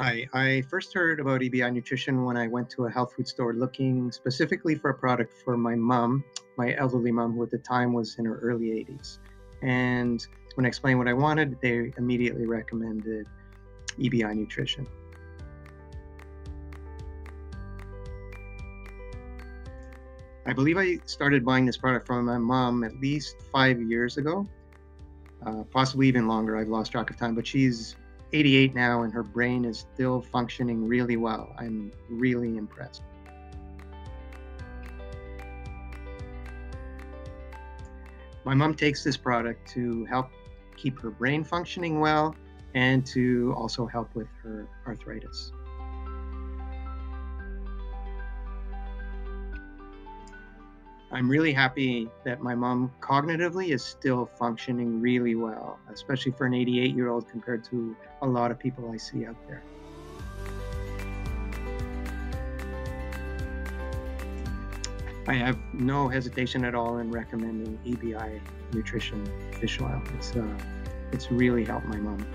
I first heard about EBI nutrition when I went to a health food store looking specifically for a product for my mom, my elderly mom, who at the time was in her early 80s. And when I explained what I wanted, they immediately recommended EBI nutrition. I believe I started buying this product from my mom at least five years ago, uh, possibly even longer. I've lost track of time, but she's 88 now and her brain is still functioning really well. I'm really impressed. My mom takes this product to help keep her brain functioning well and to also help with her arthritis. I'm really happy that my mom cognitively is still functioning really well, especially for an 88 year old compared to a lot of people I see out there. I have no hesitation at all in recommending EBI Nutrition Fish Oil. It's, uh, it's really helped my mom.